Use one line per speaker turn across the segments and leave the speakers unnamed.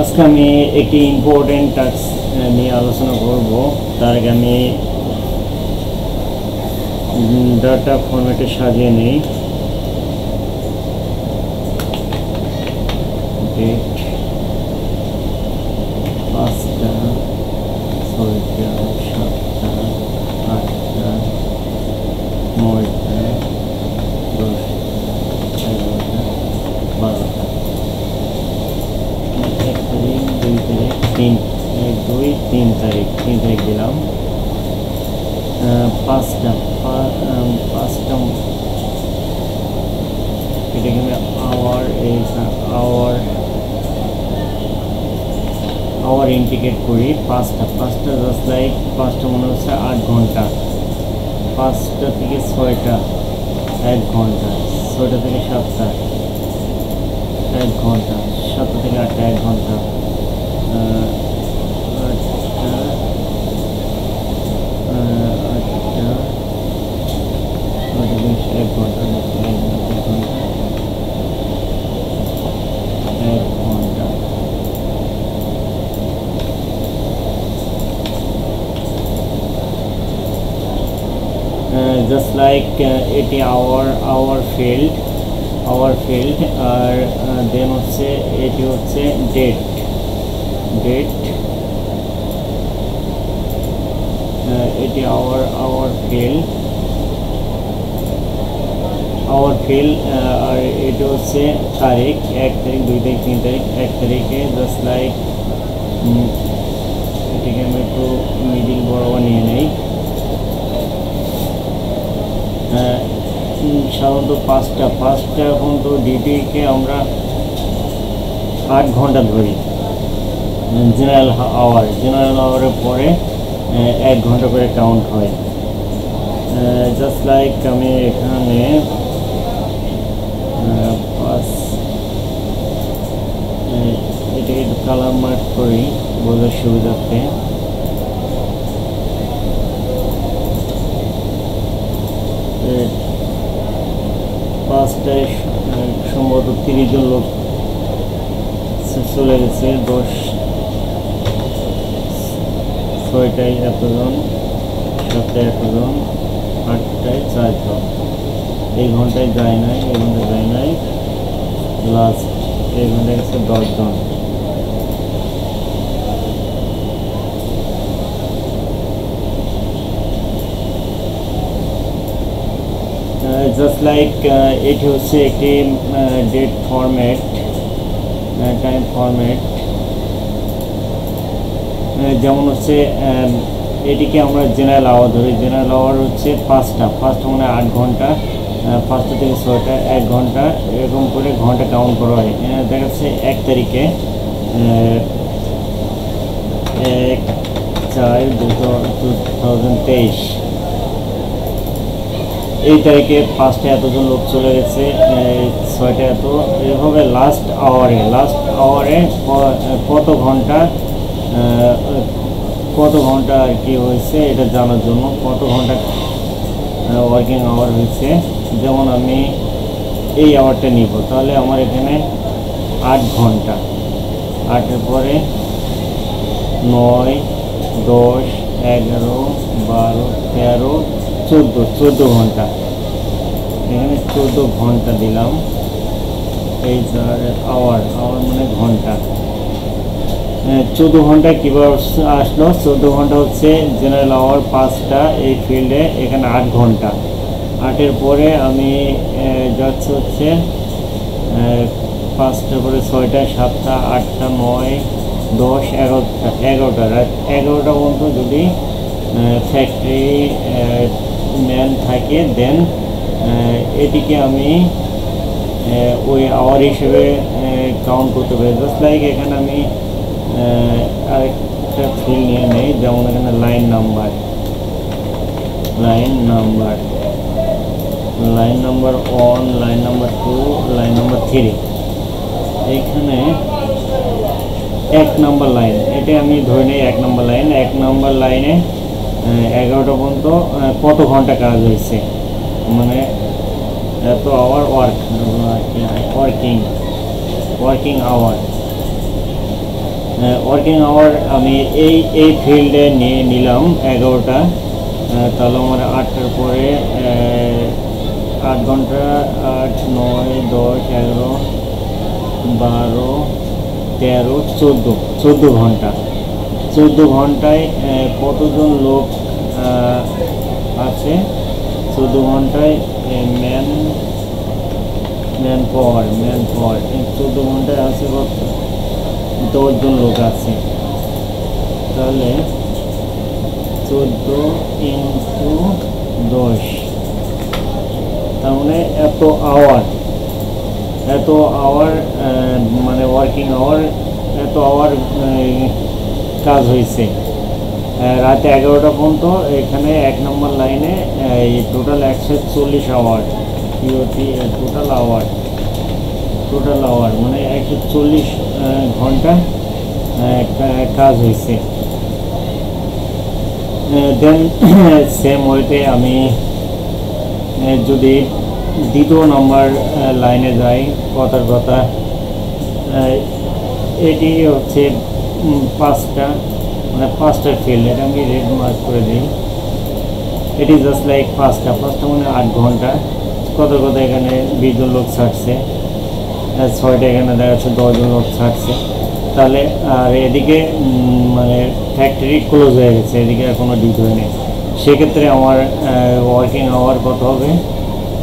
আজকে আমি একটি ইম্পর্টেন্ট টাস্ক নিয়ে আলোচনা করব। তার আগে আমি ডাটা ফরম্যাটে সাজিয়ে নিই। ডেট পাঁচটা ছয়টা সাতটা আটটা নয়টা দশটা এগারোটা বারোটা এক তারিখ দুই তারিখ তিন এক দুই তিন তারিখ, তিন তারিখ দিলাম। পাঁচটা পাঁচটা এটাকে আমি আওয়ার এই আওয়ার আওয়ার ইন্ডিকেট করি। পাঁচটা পাঁচটা জাস্ট লাইক পাঁচটা মনে হচ্ছে আট ঘণ্টা। পাঁচটা থেকে ছয়টা, এক ঘণ্টা। ছয়টা থেকে সাতটা, এক ঘণ্টা। সাতটা থেকে আটটা, এক ঘণ্টা আহ, আটটা আহ, আটটা নয়টা বিশ এক ঘণ্টা এক ঘণ্টা এক ঘণ্টা জাস্ট লাইক এটি hour hour field hour field আর দেন হচ্ছে এটি হচ্ছে ডেট ডেট এটি hour hour field hour field আর এটি হচ্ছে তারিখ এক তারিখ দুই তারিখ তিন তারিখ এক তারিখে জাস্ট লাইক এটিকে আমি একটু মিডিল বরাবর নিয়ে নেই। সাধারণত পাঁচটা পাঁচটা এখন তো ডিউটিকে আমরা আট ঘণ্টা ধরি। জেনারেল আওয়ার জেনারেল আওয়ারের পরে এক ঘণ্টা করে কাউন্ট হয়। জাস্ট লাইক আমি এখানে আহ, পাঁচ আহ, এটাকে একটু কালার মার্ক করি বোঝার সুবিধার্থে এ, পাঁচটায় সম্ভবত তিরিশ জন লোক চলে গেছে দশ ছয়টায় এতজন সাতটায় এতজন আটটায় চারজন। এই ঘন্টায় যায় নাই এই ঘন্টায় যায় নাই। লাস্ট এই ঘন্টায় গেছে দশজন জাস্ট লাইক এটি হচ্ছে একটি ডেট ফরম্যাট টাইম ফরম্যাট যেমন হচ্ছে আহ, এটিকে আমরা জেনারেল আওয়ার ধরি। জেনারেল আওয়ার হচ্ছে পাঁচটা। পাঁচটা মানে আট ঘণ্টা পাঁচটা থেকে ছয়টা এক ঘণ্টা এরকম করে ঘণ্টা কাউন্ট করা হয়। দেখা যাচ্ছে এক তারিখে এক চার টু থাউজেন্ড তেইশ। এই তারিখে পাঁচটা এতজন লোক চলে গেছে ছয়টা এত। এভাবে লাস্ট আওয়ারে লাস্ট আওয়ারে কত ঘণ্টা কত ঘণ্টা আর কি হয়েছে এটা জানার জন্য, কত ঘণ্টা ওয়ার্কিং আওয়ার হয়েছে। যেমন আমি এই আওয়ারটা নিব, তাহলে আমার এখানে আট ঘণ্টা। আটের পরে নয়, দশ, এগারো, বারো, তেরো চোদ্দ চোদ্দ ঘণ্টা। এখানে চোদ্দ ঘণ্টা দিলাম। এই আওয়ার আওয়ার মানে ঘণ্টা। চোদ্দ ঘণ্টা কীভাবে আসলো? চোদ্দ ঘণ্টা হচ্ছে জেনারেল আওয়ার পাঁচটা এই ফিল্ডে এখানে আট ঘণ্টা। আটের পরে আমি যাচ্ছে হচ্ছে আহ, পাঁচটার পরে ছয়টা সাতটা আটটা নয় দশ এগারোটা এগারোটা রাত এগারোটা পর্যন্ত যদি ফ্যাক্টরি ম্যান থাকে দেন এটিকে আমি আহ, ওই আওয়ার হিসেবে কাউন্ট করতে পারি। জাস্ট লাইক এখানে আমি আহ, আরেকটা ফিল নিয়ে নেই যেমন এখানে line number line number line number one line number two line number three এইখানে এক নাম্বার লাইন এটা আমি ধরে নিই এক নাম্বার লাইন এক নাম্বার লাইনে এগারোটা পর্যন্ত কত ঘণ্টা কাজ হয়েছে? মানে এত hour work working working hour working hour আমি এই এই ফিল্ডে নিয়ে নিলাম এগারোটা। তাহলে আমার আটটার পরে আট ঘণ্টা, আট, নয়, দশ, এগারো, বারো, তেরো, চোদ্দ চোদ্দ ঘণ্টা। চোদ্দ ঘন্টায় কতজন লোক আছে? চোদ্দ ঘন্টায় man man power man power চোদ্দ ঘন্টায় আছে কত? দশজন লোক আছে। তাহলে চোদ্দ ইন্টু দশ। তার মানে এত আওয়ার এত আওয়ার মানে ওয়ার্কিং আওয়ার এত আওয়ার কাজ হয়েছে। রাতে এগারোটা পর্যন্ত এখানে এক নম্বর লাইনে এই টোটাল একশো চল্লিশ hour total hour total hour মানে একশো চল্লিশ ঘণ্টা কাজ হয়েছে। দেন সেম ওয়েতে আমি যদি দ্বিতীয় নম্বর লাইনে যাই, কথার কথা এটি হচ্ছে পাঁচটা মানে পাঁচটা ফিল্ড এটা আমি রেড মার্ক করে দিই। এটি জাস্ট লাইক পাঁচটা পাঁচটা মানে আট ঘণ্টা। কত কত এখানে বিশজন লোক ছাড়ছে? আর ছয়টা এখানে দেখা যাচ্ছে দশজন লোক ছাড়ছে। তাহলে, আর এদিকে মানে ফ্যাক্টরি ক্লোজ হয়ে গেছে, এদিকে এখনও ডিউটি হয়নি। সেক্ষেত্রে আমার ওয়ার্কিং আওয়ার কত হবে?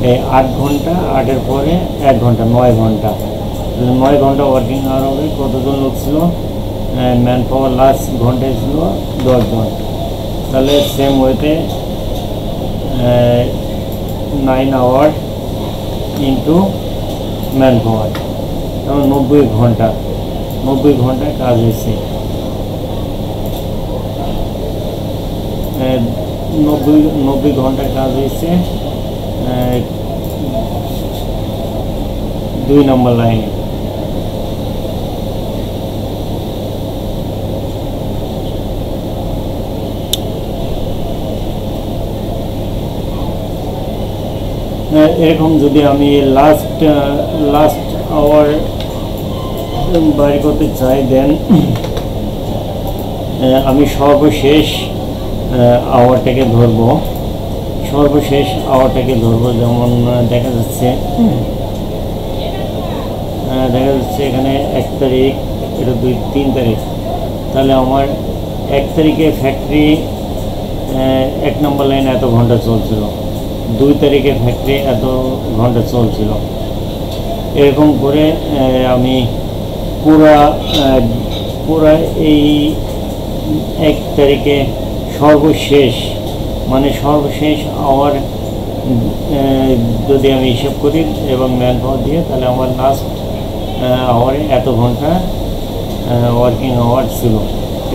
এই আট ঘণ্টা, আটের পরে এক ঘণ্টা, নয় ঘণ্টা। নয় ঘণ্টা ওয়ার্কিং আওয়ার হবে। কতজন লোক ছিল? ম্যান পাওয়ার লাস্ট ঘন্টায় ছিল দশজন তাহলে সেম ওয়েতে nine hour into man power যেমন নব্বই ঘণ্টা নব্বই ঘন্টায় কাজ হয়েছে আহ, নব্বই নব্বই ঘন্টায় কাজ হয়েছে আহ, দুই নম্বর লাইনে এরকম যদি আমি লাস্ট লাস্ট আওয়ার বাইর করতে চাই দেন আমি সর্বশেষ আওয়ারটাকে ধরবো। সর্বশেষ আওয়ারটাকে ধরবো, যেমন দেখা যাচ্ছে দেখা যাচ্ছে এখানে এক তারিখ, এটা দুই, তিন তারিখ। তাহলে আমার এক তারিখে ফ্যাক্টরি এক নম্বর লাইন এত ঘণ্টা চলছিল। দুই তারিখে ফ্যাক্টরি এত ঘণ্টা চলছিল। এরকম করে আমি পুরা পুরা এই এক তারিখে সর্বশেষ মানে সর্বশেষ আওয়ার যদি আমি হিসাব করি এবং ম্যান পাওয়ার দিয়ে, তাহলে আমার লাস্ট আওয়ারে এত ঘণ্টা ওয়ার্কিং আওয়ার ছিল।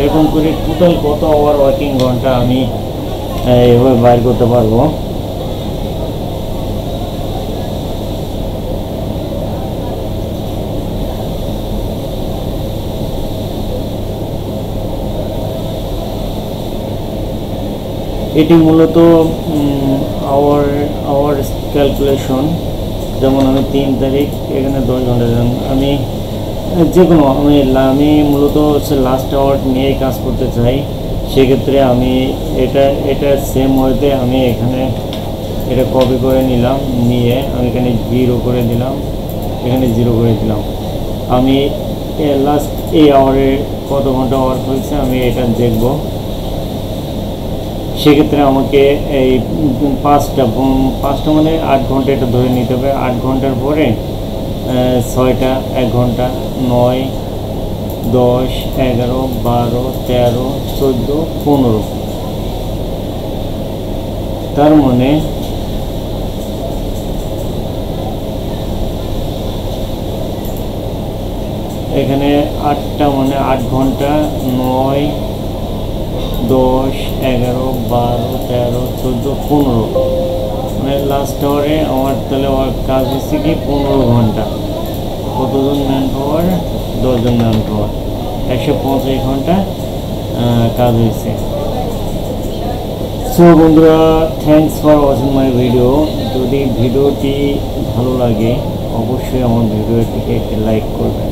এরকম করে টোটাল কত আওয়ার ওয়ার্কিং ঘণ্টা আমি এভাবে বাইর করতে পারব? এটি মূলত আওয়ার আওয়ার ক্যালকুলেশন যেমন আমি তিন তারিখ, এখানে দশ ঘণ্টা যেমন আমি, যে কোনো, আমি আমি মূলত হচ্ছে লাস্ট আওয়ার নিয়ে কাজ করতে চাই। সেক্ষেত্রে আমি এটা এটা সেম ওয়েতে আমি এখানে এটা কপি করে নিলাম, নিয়ে আমি এখানে জিরো করে দিলাম, এখানে জিরো করে দিলাম। আমি লাস্ট এই আওয়ারে কত ঘণ্টা ওয়ার্ক হয়েছে আমি এটা দেখব। সেক্ষেত্রে আমাকে এই পাঁচটা পাঁচটা মানে আট ঘণ্টা এটা ধরে নিতে হবে। আট ঘণ্টার পরে ছয়টা, এক ঘণ্টা, নয়, দশ, এগারো, বারো, তেরো, চোদ্দ, পনেরো। তার মানে এখানে আটটা মানে আট ঘণ্টা, নয় দশ, এগারো, বারো, তেরো, চোদ্দ, পনেরো। মানে লাস্ট আওয়ারে আমার তাহলে কাজ হচ্ছে কি পনেরো ঘণ্টা। কতজন ম্যান পাওয়ার দশজন ম্যান পাওয়ার একশো পঞ্চাশ ঘণ্টা কাজ হয়েছে। সো বন্ধুরা thanks for watching my video যদি ভিডিওটি ভালো লাগে, অবশ্যই আমার ভিডিওটিকে একটি লাইক করবেন।